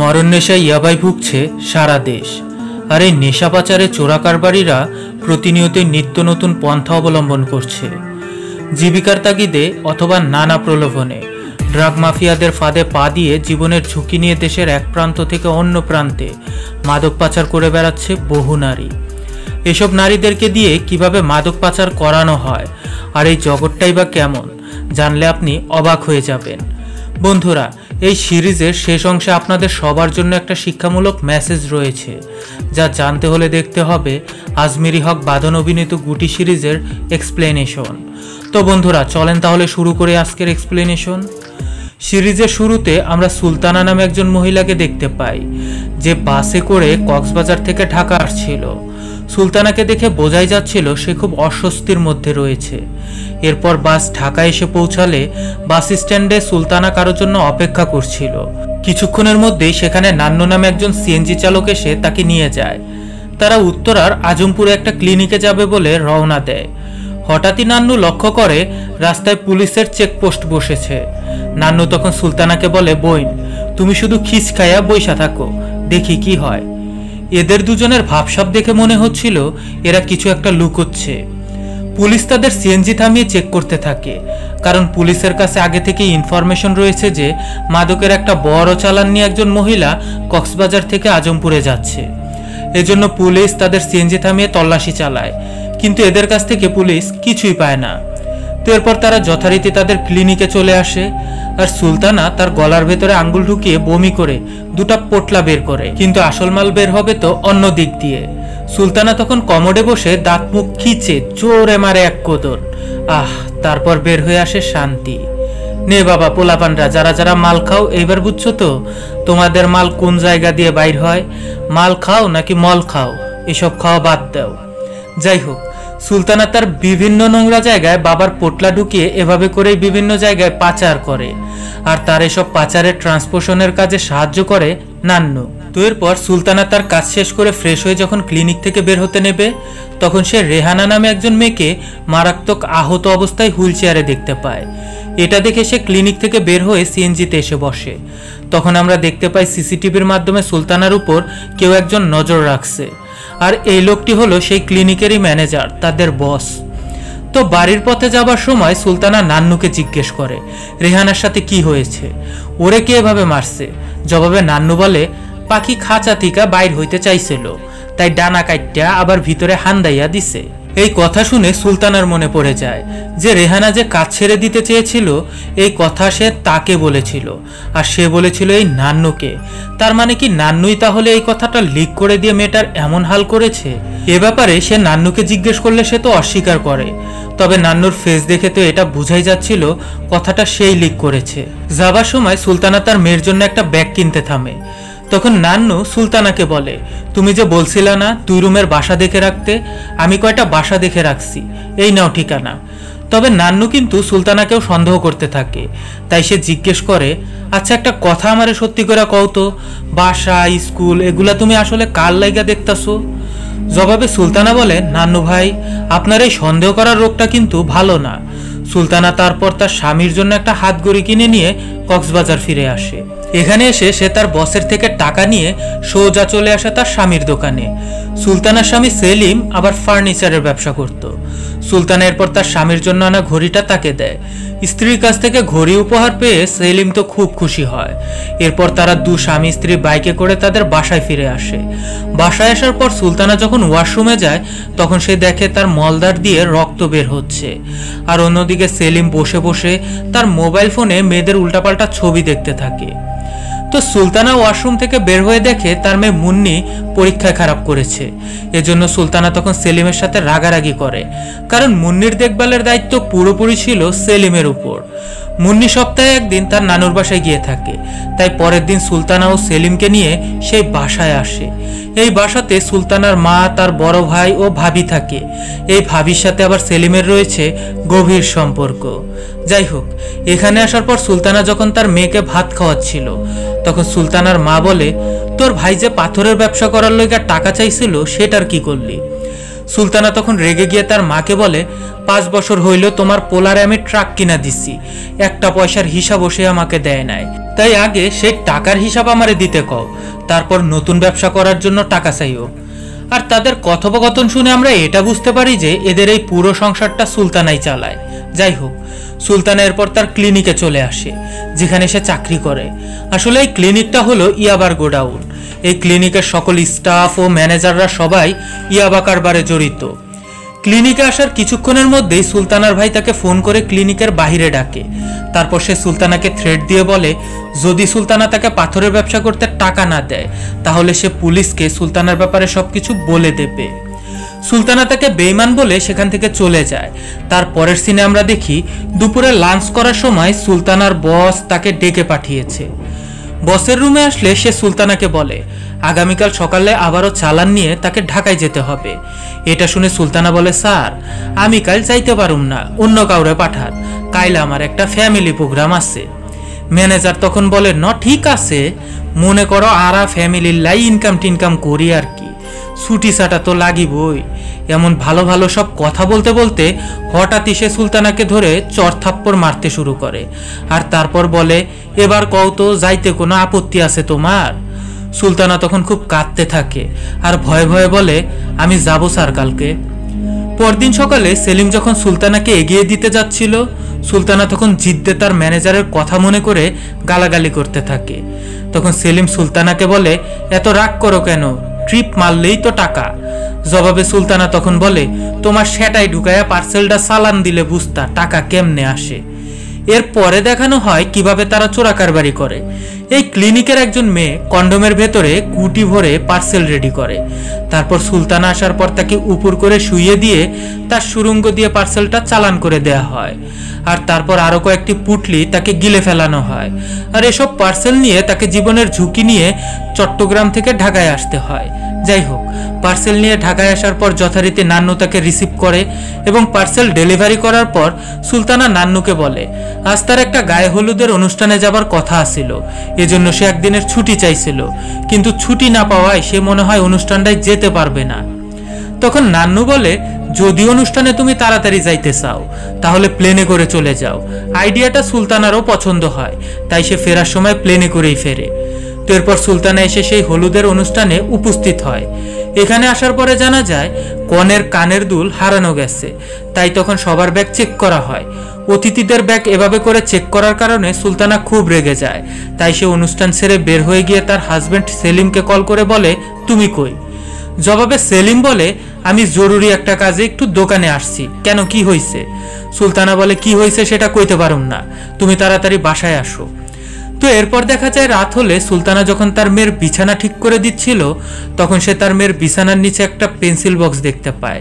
মরণ নেশায় ইয়াবাই ভুগছে সারা দেশ। আর এই নেশা পাচারে চোরা কারবারিরা প্রতিনিয়ত নিত্য নতুন পন্থা অবলম্বন করছে। জীবিকার তাগিদে অথবা নানা প্রলোভনে ড্রাগ মাফিয়াদের ফাঁদে পা দিয়ে জীবনের ঝুঁকি নিয়ে দেশের এক প্রান্ত থেকে অন্য প্রান্তে মাদক পাচার করে বেড়াচ্ছে বহু নারী। এসব নারীদেরকে দিয়ে কীভাবে মাদক পাচার করানো হয়, আর এই জগৎটাই বা কেমন, জানলে আপনি অবাক হয়ে যাবেন। বন্ধুরা, এই সিরিজের শেষ অংশে আপনাদের সবার জন্য একটা শিক্ষামূলক মেসেজ রয়েছে, যা জানতে হলে দেখতে হবে আজমিরি হক বাদন অভিনীত গুটি সিরিজের এক্সপ্লেনেশন তো বন্ধুরা, চলেন তাহলে শুরু করে আজকের এক্সপ্লেনেশন সিরিজের শুরুতে আমরা সুলতানা নামে একজন মহিলাকে দেখতে পাই, যে বাসে করে কক্সবাজার থেকে ঢাকা আসছিল। সুলতানাকে দেখে বোঝাই যাচ্ছিল সে খুব অস্বস্তির মধ্যে রয়েছে। এরপর বাস ঢাকা এসে পৌঁছালে বাস স্ট্যান্ডে সুলতানা কারোর জন্য অপেক্ষা করছিল। কিছুক্ষণের মধ্যেই সেখানে নান্নু নামে একজন সিএনজি চালক এসে তাকে নিয়ে যায়। তারা উত্তরার আজমপুরে একটা ক্লিনিকে যাবে বলে রওনা দেয়। হঠাৎই নান্নু লক্ষ্য করে, রাস্তায় পুলিশের চেকপোস্ট বসেছে। নান্নু তখন সুলতানাকে বলে বইন তুমি শুধু খিস খাইয়া বৈশা থাকো, দেখি কি হয়। এদের দুজনের ভাবসাব দেখে মনে হচ্ছিল, এরা কিছু একটা লুকোচ্ছে। পুলিশ তাদের সিএনজি থামিয়ে চেক করতে থাকে। কারণ পুলিশের কাছে আগে থেকে ইনফরমেশন রয়েছে যে, মাদকের একটা বড় চালান নিয়ে একজন মহিলা কক্সবাজার থেকে আজমপুরে যাচ্ছে। এজন্য পুলিশ তাদের সিএনজি থামিয়ে তল্লাশি চালায়। কিন্তু এদের কাছ থেকে পুলিশ কিছুই পায় না। তো এরপর তারা যথারীতি তাদের ক্লিনিকে চলে আসে আর সুলতানা তার গলার ভেতরে আঙ্গুল ঢুকিয়ে বমি করে দুটা পোটলা বের করে। কিন্তু আসল মাল বের হবে তো অন্য দিক দিয়ে। সুলতানা তখন কমোডে বসে দাঁত মুখ খিচে জোরে মারে এক কোদর। আহ, তারপর বের হয়ে আসে শান্তি। নে বাবা পোলাপানরা, যারা যারা মাল খাও, এইবার বুঝছ তো? তোমাদের মাল কোন জায়গা দিয়ে বাইর হয়? মাল খাও নাকি মল খাও? এসব খাওয়া বাদ দাও। যাই হোক সুলতানা তার বিভিন্ন নোংরা জায়গায় বাবার পোটলা ঢুকিয়ে এভাবে করেই বিভিন্ন জায়গায় পাচার করে। আর তার এসব পাচারের ট্রান্সপোর্শনের কাজে সাহায্য করে নান্নু। তো এরপর সুলতানা তার কাজ শেষ করে ফ্রেশ হয়ে যখন ক্লিনিক থেকে বের হতে নেবে, তখন সে রেহানা নামে একজন মেয়েকে মারাত্মক আহত অবস্থায় হুইল চেয়ারে দেখতে পায়। এটা দেখে সে ক্লিনিক থেকে বের হয়ে সিএনজিতে এসে বসে। তখন আমরা দেখতে পাই সিসিটিভির মাধ্যমে সুলতানার উপর কেউ একজন নজর রাখছে। আর এই লোকটি হলো সেই ক্লিনিকেরই ম্যানেজার, তাদের বস। তো বাড়ির পথে যাবার সময় সুলতানা নান্নুকে জিজ্ঞেস করে, রেহানার সাথে কি হয়েছে? ওরে কে এভাবে মারছে? জবাবে নান্নু বলে, পাখি খাঁচা থিকা বাইর হইতে চাইছিল, তাই ডানা কাইটটা আবার ভিতরে হান্দাইয়া দিছে। এই কথা শুনে সুলতানার মনে পড়ে যায় যে রেহানা যে কাজ ছেড়ে দিতে চেয়েছিল, এই কথা সে তাকে বলেছিল। আর সে বলেছিল এই নান্নুকে। তার মানে কি নান্নুই তাহলে এই কথাটা লিক করে দিয়ে মেয়েটার এমন হাল করেছে? এ ব্যাপারে সে নান্নুকে জিজ্ঞেস করলে সে তো অস্বীকার করে। তবে নান্নুর ফেস দেখে তো এটা বুঝাই যাচ্ছিল, কথাটা সেই লিক করেছে। যাবার সময় সুলতানা তার মেয়ের জন্য একটা ব্যাগ কিনতে থামে। তখন নান্নু সুলতানাকে বলে, তুমি যে বলছিলে না দুই রুমের বাসা দেখে রাখতে, আমি কয়টা বাসা দেখে রাখছি। এই নাও ঠিকানা। তবে নান্নু কিন্তু সুলতানাকেও সন্দেহ করতে থাকে। তাই সে জিজ্ঞেস করে আচ্ছা একটা কথা আমারে সত্যি করে কও তো, বাসা, স্কুল, এগুলা তুমি আসলে কার লাইগা দেখতাছো? জবাবে সুলতানা বলে, নান্নু ভাই, আপনার এই সন্দেহ করার রোগটা কিন্তু ভালো না। সুলতানা তারপর তার স্বামীর জন্য একটা হাত গড়ি কিনে নিয়ে কক্সবাজার ফিরে আসে। এখানে এসে সে তার বসের থেকে টাকা নিয়ে সোজা চলে আসে তার স্বামীর দোকানে। সুলতানার স্বামী সেলিম আবার ফার্নিচারের ব্যবসা করত। সুলতানা এরপর তার স্বামীর জন্য আনা ঘড়িটা তাকে দেয়। স্ত্রীর কাছ থেকে ঘড়ি উপহার পেয়ে সেলিম তো খুব খুশি হয়। এরপর তারা দু স্বামী স্ত্রী বাইকে করে তাদের বাসায় ফিরে আসে। বাসায় আসার পর সুলতানা যখন ওয়াশরুমে যায়, তখন সে দেখে তার মলদার দিয়ে রক্ত বের হচ্ছে। আর অন্যদিকে সেলিম বসে বসে তার মোবাইল ফোনে মেয়েদের উল্টাপাল্টা ছবি দেখতে থাকে। তো সুলতানা ওয়াশরুম থেকে বের হয়ে দেখে তার মেয়ে মুন্নি পরীক্ষায় খারাপ করেছে। এজন্য সুলতানা তখন সেলিমের সাথে রাগারাগি করে। কারণ মুন্নির দেখভালের দায়িত্ব পুরোপুরি ছিল সেলিমের উপর। মুন্নি সপ্তাহে একদিন তার নানুর বাসায় গিয়ে থাকে। তাই পরের দিন সুলতানা ও সেলিমকে নিয়ে সেই বাসায় আসে। এই বাসাতে সুলতানার মা, তার বড় ভাই ও ভাবি থাকে। এই ভাবির সাথে আবার সেলিমের রয়েছে গভীর সম্পর্ক। যাই হোক, এখানে আসার পর সুলতানা যখন তার মেয়েকে ভাত খাওয়াচ্ছিল, তখন সুলতানার মা বলে তোর ভাই যে পাথরের ব্যবসা করার লইগা টাকা চাইছিল, সেটার কি করলি? সুলতানা তখন রেগে গিয়ে তার মাকে বলে, পাঁচ বছর হইল তোমার পোলারে আমি ট্রাক কিনা দিছি, একটা পয়সার হিসাব সে আমাকে দেয় নাই। তাই আগে সে টাকার হিসাব আমারে দিতে কও, তারপর নতুন ব্যবসা করার জন্য টাকা চাইও। আর তাদের কথোপকথন শুনে আমরা এটা বুঝতে পারি যে এদের এই পুরো সংসারটা সুলতানাই চালায়। যাই হোক, সুলতানা এরপর তার ক্লিনিকে চলে আসে, যেখানে সে চাকরি করে। আসলে এই ক্লিনিকটা হলো ইয়াবার গোডাউন। এই ক্লিনিকের সকল স্টাফ ও ম্যানেজাররা সবাই ইয়াবা কারবারে জড়িত। ক্লিনিকে আসার কিছুক্ষণের মধ্যেই সুলতানার ভাই তাকে ফোন করে ক্লিনিকের বাহিরে ডাকে। তারপর সে সুলতানাকে থ্রেট দিয়ে বলে, যদি সুলতানা তাকে পাথরের ব্যবসা করতে টাকা না দেয়, তাহলে সে পুলিশকে সুলতানার ব্যাপারে সবকিছু বলে দেবে। সুলতানা তাকে বেইমান বলে সেখান থেকে চলে যায়। তার পরের সিনে আমরা দেখি, দুপুরে লাঞ্চ করার সময় সুলতানার বস তাকে ডেকে পাঠিয়েছে। বসের রুমে আসলে সে সুলতানাকে বলে, আগামীকাল সকালে আবারও চালান নিয়ে তাকে ঢাকায় যেতে হবে। এটা শুনে সুলতানা বলে, স্যার, আমি কাল যাইতে পারুম না, অন্য কাউরে পাঠান। কাইল আমার একটা ফ্যামিলি প্রোগ্রাম আছে। ম্যানেজার তখন বলে, ন, ঠিক আছে। মনে করো আরা ফ্যামিলির লাই ইনকাম টিনকাম করি আর কি। ছুটি সাটা তো লাগিবই। এমন ভালো ভালো সব কথা বলতে বলতে হঠাৎই সে সুলতানাকে ধরে চরথাপ্পড় মারতে শুরু করে। আর তারপর বলে, এবার কও তো, যাইতে কোনো আপত্তি আছে তোমার? সুলতানা তখন খুব কাঁদতে থাকে আর ভয়ে ভয়ে বলে, আমি যাব স্যার কালকে। পরদিন সকালে সেলিম যখন সুলতানাকে এগিয়ে দিতে যাচ্ছিল, সুলতানা তখন জিদ্দে তার ম্যানেজারের কথা মনে করে গালাগালি করতে থাকে। তখন সেলিম সুলতানাকে বলে, এত রাগ করো কেন? ট্রিপ মারলেই তো টাকা। জবাবে সুলতানা তখন বলে, তোমার সেটাই ঢুকায়া পার্সেলটা সালান দিলে বুঝতা টাকা কেমনে আসে? এর পরে দেখানো হয় কীভাবে তারা চোরাকারবারি করে। এই ক্লিনিকের একজন মেয়ে কন্ডোমের ভেতরে কুটি ভরে পার্সেল রেডি করে। তারপর সুলতানা আসার পর তাকে উপর করে শুইয়ে দিয়ে তার সুরঙ্গ দিয়ে পার্সেলটা চালান করে দেয়া হয়। আর তারপর আরও কয়েকটি পুটলি তাকে গিলে ফেলানো হয়। আর এসব পার্সেল নিয়ে তাকে জীবনের ঝুঁকি নিয়ে চট্টগ্রাম থেকে ঢাকায় আসতে হয়। যাই হোক, পার্সেল নিয়ে ঢাকায় আসার পর যথারীতি নান্নু তাকে রিসিভ করে এবং পার্সেল ডেলিভারি করার পর সুলতানা নান্নুকে বলে, আজ তার একটা গায়ে হলুদের অনুষ্ঠানে যাবার কথা আছিল। এজন্য সে একদিনের ছুটি চাইছিল। কিন্তু ছুটি না পাওয়ায় সে মনে হয় অনুষ্ঠানটায় যেতে পারবে না। তখন নান্নু বলে, যদি অনুষ্ঠানে তুমি তাড়াতাড়ি যাইতে চাও, তাহলে প্লেনে করে চলে যাও। আইডিয়াটা সুলতানারও পছন্দ হয়, তাই সে ফেরার সময় প্লেনে করেই ফেরে। তো এরপর সুলতানা এসে সেই হলুদের অনুষ্ঠানে উপস্থিত হয়। এখানে আসার পরে জানা যায়, কনের কানের দুল হারানো গেছে, তাই তখন সবার ব্যাগ চেক করা হয়। অতিথিদের ব্যাগ এভাবে করে চেক করার কারণে সুলতানা খুব রেগে যায়। তাই সে অনুষ্ঠান ছেড়ে বের হয়ে গিয়ে তার হাজবেন্ড সেলিমকে কল করে বলে, তুমি কই? জবাবে সেলিম বলে, আমি জরুরি একটা কাজে একটু দোকানে আসছি। কেন, কি হয়েছে সুলতানা বলে, কি হয়েছে সেটা কইতে পারুম না। তুমি তাড়াতাড়ি বাসায় আসো। তো এরপর দেখা যায় রাত হলে সুলতানা যখন তার মেয়ের বিছানা ঠিক করে দিচ্ছিল, তখন সে তার মেয়ের বিছানার নিচে একটা পেন্সিল বক্স দেখতে পায়।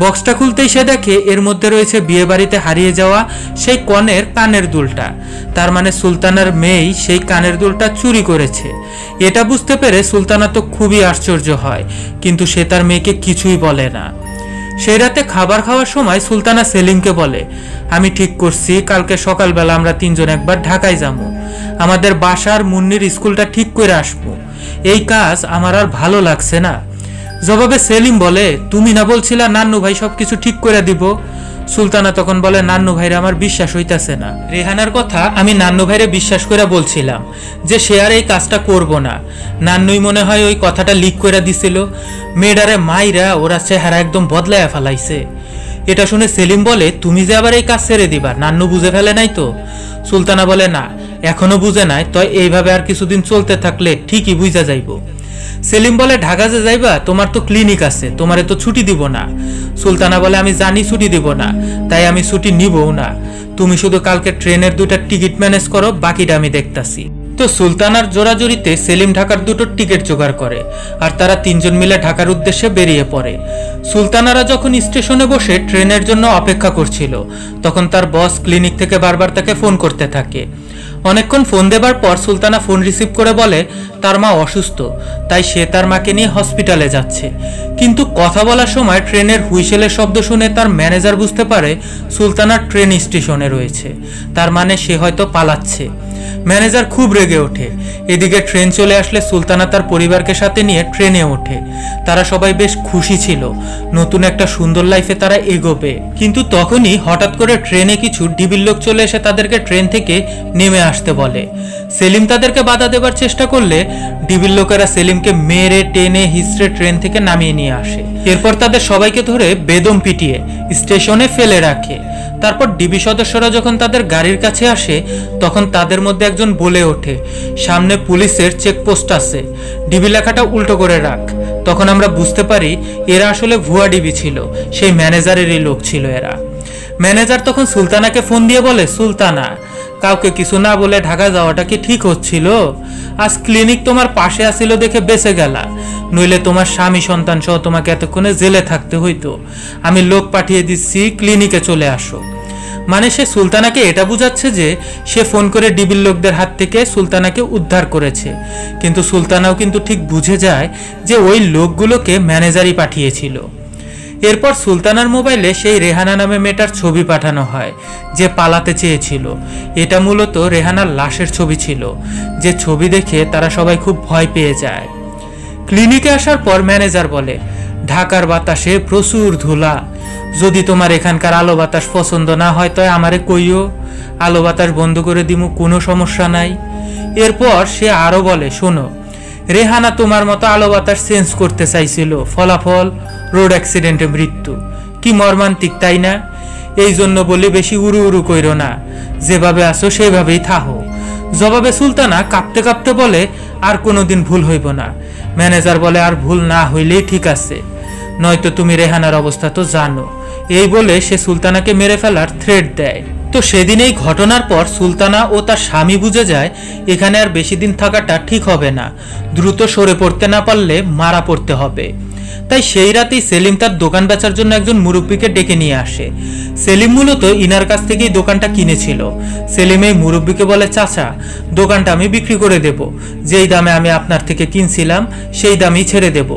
বক্সটা খুলতেই সে দেখে এর মধ্যে রয়েছে বিয়ে বাড়িতে হারিয়ে যাওয়া সেই কনের কানের দুলটা। তার মানে সুলতানার মেয়েই সেই কানের দুলটা চুরি করেছে। এটা বুঝতে পেরে সুলতানা তো খুবই আশ্চর্য হয়, কিন্তু সে তার মেয়েকে কিছুই বলে না। সেই রাতে খাবার খাওয়ার সময় সুলতানা সেলিমকে বলে আমি ঠিক করছি, কালকে সকালবেলা আমরা তিনজন একবার ঢাকায় যাব। আমাদের বাসার মুন্নির স্কুলটা ঠিক করে আসব। এই কাজ আমার আর ভালো লাগছে না। জবাবে সেলিম বলে, তুমি না বলছিলা নান্নু ভাই সবকিছু ঠিক করে দিব? সুলতানা তখন বলে, নান্নু ভাইরে আমার বিশ্বাস হইতাছে না। রেহানার কথা আমি নান্নু ভাইরে বিশ্বাস করে বলছিলাম যে সে আর এই কাজটা করব না। নান্নুই মনে হয় ওই কথাটা লিক করে দিছিল। মেয়েডারে মাইরা ওরা চেহারা একদম বদলাইয়া ফেলাইছে। এটা শুনে সেলিম বলে, তুমি যে আবার এই কাজ ছেড়ে দিবা? নান্নু বুঝে ফেলে নাই তো? সুলতানা বলে, না, এখনও বুঝে নাই তো এইভাবে আর কিছুদিন চলতে থাকলে ঠিকই বুঝা যাইব। সেলিম বলে, ঢাকা যে যাইবা, তোমার তো ক্লিনিক আছে, তোমারে তো ছুটি দিব না। সুলতানা বলে, আমি জানি ছুটি দিব না, তাই আমি ছুটি নিবও না। তুমি শুধু কালকে ট্রেনের দুটা টিকিট ম্যানেজ করো, বাকিটা আমি দেখতাছি। তো সুলতানার জোরাজুরিতে সেলিম ঢাকার দুটো টিকিট জোগাড় করে, আর তারা তিনজন মিলে ঢাকার উদ্দেশ্যে বেরিয়ে পড়ে। সুলতানারা যখন স্টেশনে বসে ট্রেনের জন্য অপেক্ষা করছিল, তখন তার বস ক্লিনিক থেকে বারবার তাকে ফোন করতে থাকে। অনেকক্ষণ ফোন দেবার পর সুলতানা ফোন রিসিভ করে বলে, তার মা অসুস্থ, তাই সে তার মাকে নিয়ে হসপিটালে যাচ্ছে। কিন্তু কথা বলার সময় ট্রেনের হুইসেলের শব্দ শুনে তার ম্যানেজার বুঝতে পারে সুলতানা ট্রেন স্টেশনে রয়েছে। তার মানে সে হয়তো পালাচ্ছে। ম্যানেজার খুব রেগে ওঠে এদিকে ট্রেন চলে আসলে সুলতানা তার পরিবারকে সাথে নিয়ে ট্রেনে ওঠে। তারা সবাই বেশ খুশি ছিল। নতুন একটা সুন্দর লাইফে তারা এগোবে। কিন্তু তখনই হঠাৎ করে ট্রেনে কিছু ডিবির লোক চলে এসে তাদেরকে ট্রেন থেকে নেমে আসতে বলে। সেলিম তাদেরকে বাধা দেবার চেষ্টা করলে ডিবির লোকেরা সেলিমকে মেরে, টেনে হিস্ট্রে ট্রেন থেকে নামিয়ে নিয়ে আসে। এরপর তাদের সবাইকে ধরে বেদম পিটিয়ে স্টেশনে ফেলে রাখে। তারপর ডিবি সদস্যরা যখন তাদের গাড়ির কাছে আসে, তখন তাদের মধ্যে একজন বলে ওঠে সামনে পুলিশের চেকপোস্ট আছে। ডিবি লেখাটা উল্টো করে রাখ। তখন আমরা বুঝতে পারি এরা আসলে ভুয়া ডিবি ছিল, সেই ম্যানেজারেরই লোক ছিল এরা। ম্যানেজার তখন সুলতানাকে ফোন দিয়ে বলে, সুলতানা, কাউকে কিছু না বলে ঢাকা যাওয়াটা কি ঠিক হচ্ছিল? আজ ক্লিনিক তোমার পাশে আসিল দেখে বেঁচে গেলা। নইলে তোমার স্বামী সন্তান সহ তোমাকে এতক্ষণে জেলে থাকতে হইতো। আমি লোক পাঠিয়ে দিচ্ছি, ক্লিনিকে চলে আসো। মানে সে সুলতানাকে এটা বুঝাচ্ছে যে সে ফোন করে ডিবির লোকদের হাত থেকে সুলতানাকে উদ্ধার করেছে। কিন্তু সুলতানাও কিন্তু ঠিক বুঝে যায় যে ওই লোকগুলোকে ম্যানেজারই পাঠিয়েছিল। এরপর সুলতানার মোবাইলে সেই রেহানা নামে মেয়েটার ছবি পাঠানো হয়, যে পালাতে চেয়েছিল। এটা মূলত রেহানার লাশের ছবি ছিল, যে ছবি দেখে তারা সবাই খুব ভয় পেয়ে যায়। ক্লিনিকে আসার পর ম্যানেজার বলে ঢাকার বাতাসে প্রচুর ধুলা। যদি তোমার এখানকার আলো বাতাস পছন্দ না হয় তয় আমারে কইও, আলো বাতাস বন্ধ করে দিমু, কোনো সমস্যা নাই। এরপর সে আরও বলে, শোনো, রেহানা তোমার মতো আলো বাতাস চেঞ্জ করতে চাইছিল। ফলাফল, রোড অ্যাক্সিডেন্টে মৃত্যু। কি মর্মান্তিক, তাই না? এই জন্য বলে বেশি উড়ু উড়ু কইর না। যেভাবে আসো সেভাবেই থাহো। জবাবে সুলতানা কাঁপতে কাঁপতে বলে, আর কোনোদিন ভুল হইব না। ম্যানেজার বলে, আর ভুল না হইলেই ঠিক আছে। নয়তো তুমি রেহানার অবস্থা তো জানো। এই বলে সে সুলতানাকে মেরে ফেলার থ্রেড দেয়। তো সেদিন এই ঘটনার পর সুলতানা ও তার স্বামী বুঝে যায়, এখানে আর বেশি দিন থাকাটা ঠিক হবে না। দ্রুত সরে পড়তে না পারলে মারা পড়তে হবে। তাই সেই রাতেই সেলিম তার দোকান বেচার জন্য একজন মুরব্বীকে ডেকে নিয়ে আসে। সেলিম মূলত ইনার কাছ থেকেই দোকানটা কিনেছিল। সেলিম এই মুরব্বীকে বলে, চাচা, দোকানটা আমি বিক্রি করে দেব। যেই দামে আমি আপনার থেকে কিনছিলাম, সেই দামই ছেড়ে দেব।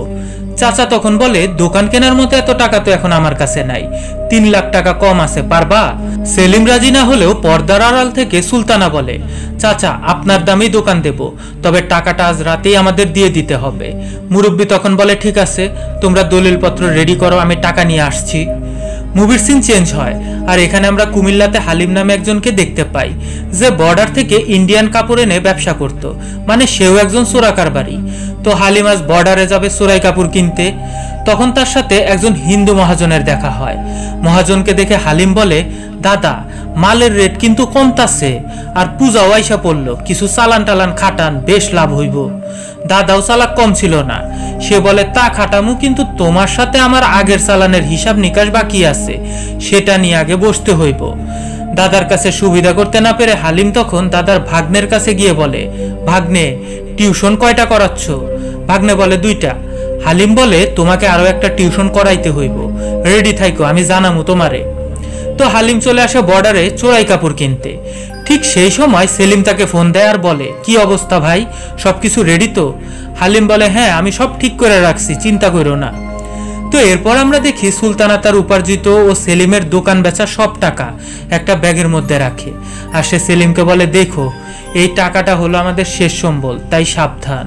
চাচা তখন বলে, দোকান কেনার মতো এত টাকা তো এখন আমার কাছে নাই। তিন লাখ টাকা কম আছে, পারবা? সেলিম রাজি না হলেও পর্দার আড়াল থেকে সুলতানা বলে চাচা, আপনার দামেই দোকান দেব। তবে টাকাটা আজ রাতেই আমাদের দিয়ে দিতে হবে। মুরব্বী তখন বলে, ঠিক আছে, তোমরা দলিলপত্র রেডি করো, আমি টাকা নিয়ে আসছি। মুভির সিন চেঞ্জ হয়, আর এখানে আমরা কুমিল্লাতে হালিম নামে একজনকে দেখতে পাই, যে বর্ডার থেকে ইন্ডিয়ান কাপড় এনে ব্যবসা করত মানে সেও একজন চোরাকার বাড়ি তো হালিম আজ বর্ডারে যাবে চোরাই কাপড় কিনতে। তখন তার সাথে একজন হিন্দু মহাজনের দেখা হয়। মহাজনকে দেখে হালিম বলে দাদা, মালের রেট কিন্তু কমতাছে। আর পূজাও আইসা পড়ল, কিছু চালান টালান খাটান বেশ লাভ হইব। দাদাও চালাক কম ছিল না। সে বলে, তা খাটামু, কিন্তু তোমার সাথে আমার আগের চালানের হিসাব নিকাশ বাকি আছে। সেটা নিয়ে আগে বসতে হইব। দাদার কাছে সুবিধা করতে না পেরে হালিম তখন দাদার ভাগ্নের কাছে গিয়ে বলে, ভাগ্নে, টিউশন কয়টা করাচ্ছ? ভাগ্নে বলে, দুইটা। হালিম বলে, তোমাকে আরও একটা টিউশন করাইতে হইব। রেডি থাইকো, আমি জানামু তোমারে। তো হালিম চলে আসে বর্ডারে চোরাই কাপড় কিনতে। ঠিক সেই সময় সেলিম তাকে ফোন দেয় আর বলে, কি অবস্থা ভাই? সবকিছু রেডি তো? হালিম বলে হ্যাঁ আমি সব ঠিক করে রাখছি, চিন্তা করো না। তো এরপর আমরা দেখি সুলতানা তার উপার্জিত ও সেলিমের দোকান বেচা সব টাকা একটা ব্যাগের মধ্যে রাখে। আর সে সেলিমকে বলে, দেখো, এই টাকাটা হলো আমাদের শেষ সম্বল, তাই সাবধান।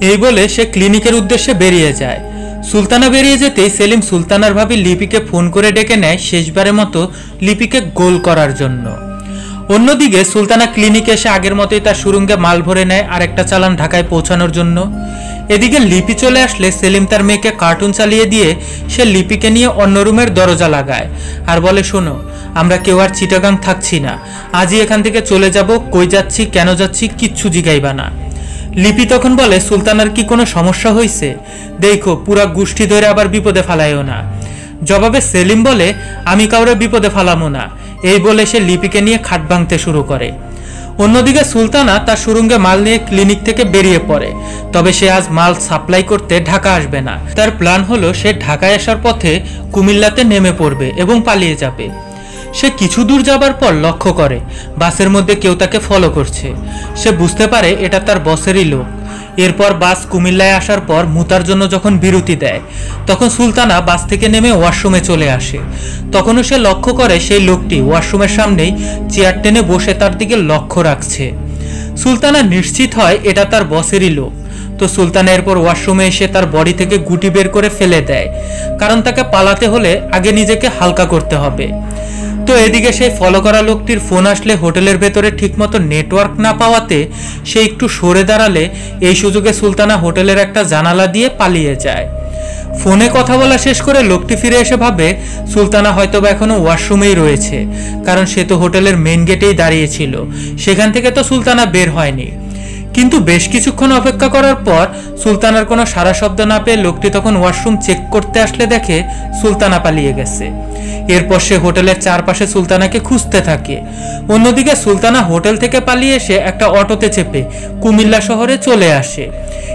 এই বলে সে ক্লিনিকের উদ্দেশ্যে বেরিয়ে যায়। সুলতানা বেরিয়ে যেতেই সেলিম সুলতানার ভাবি লিপিকে ফোন করে ডেকে নেয় শেষবারের মতো লিপিকে গোল করার জন্য। অন্যদিকে সুলতানা ক্লিনিকে এসে আগের মতোই তার সুরঙ্গে মাল ভরে নেয় আর একটা চালান ঢাকায় পৌঁছানোর জন্য। এদিকে লিপি চলে আসলে সেলিম তার মেয়েকে কার্টুন চালিয়ে দিয়ে সে লিপিকে নিয়ে অন্য রুমের দরজা লাগায় আর বলে, শোনো, আমরা কেউ আর চিটাগাং থাকছি না। আজই এখান থেকে চলে যাব, কই যাচ্ছি, কেন যাচ্ছি, কিচ্ছু জিগাইবা না। লিপি তখন বলে, সুলতানার কি কোনো সমস্যা হয়েছে দেখো, পুরা গোষ্ঠী ধরে আবার বিপদে ফালাইও না। জবাবে সেলিম বলে, আমি কাউরে বিপদে ফালামো না। এই বলে সে লিপিকে নিয়ে খাট ভাঙতে শুরু করে। অন্যদিকে সুলতানা তার সুরঙ্গে মাল নিয়ে ক্লিনিক থেকে বেরিয়ে পড়ে। তবে সে আজ মাল সাপ্লাই করতে ঢাকা আসবে না। তার প্ল্যান হলো, সে ঢাকায় আসার পথে কুমিল্লাতে নেমে পড়বে এবং পালিয়ে যাবে। সে কিছু দূর যাবার পর লক্ষ্য করে। বাসের মধ্যে কেউ তাকে ফলো করছে। সে বুঝতে পারে এটা তার বসেরই লোক। এরপর বাস কুমিল্লায় আসার পর মুতার জন্য যখন বিরতি দেয়, তখন সুলতানা বাস থেকে নেমে ওয়াশরুমে চলে আসে। তখনও সে লক্ষ্য করে সেই লোকটি ওয়াশরুমের সামনেই চেয়ার টেনে বসে তার দিকে লক্ষ্য রাখছে। সুলতানা নিশ্চিত হয় এটা তার বসেরই লোক। তো সুলতানা এরপর ওয়াশরুমে এসে তার বডি থেকে গুটি বের করে ফেলে দেয়। কারণ তাকে পালাতে হলে আগে নিজেকে হালকা করতে হবে। তো এদিকে সেই ফলো করা লোকটির ফোন আসলে হোটেলের ভেতরে ঠিকমতো নেটওয়ার্ক না পাওয়াতে সে একটু সরে দাঁড়ালে এই সুযোগে সুলতানা হোটেলের একটা জানালা দিয়ে পালিয়ে যায়। ফোনে কথা বলা শেষ করে লোকটি ফিরে এসে ভাবে, সুলতানা হয়তো বা এখনও ওয়াশরুমেই রয়েছে, কারণ সে তো হোটেলের মেন গেটেই দাঁড়িয়েছিল সেখান থেকে তো সুলতানা বের হয়নি। কিন্তু বেশ কিছুক্ষণ অপেক্ষা করার পর সুলতানার কোনো সারা শব্দ না পেয়ে লোকটি তখন ওয়াশরুম চেক করতে আসলে দেখে সুলতানা পালিয়ে গেছে। এরপর সে হোটেলের চারপাশে সুলতানাকে খুঁজতে থাকে। অন্যদিকে সুলতানা হোটেল থেকে পালিয়ে এসে একটা অটোতে চেপে কুমিল্লা শহরে চলে আসে।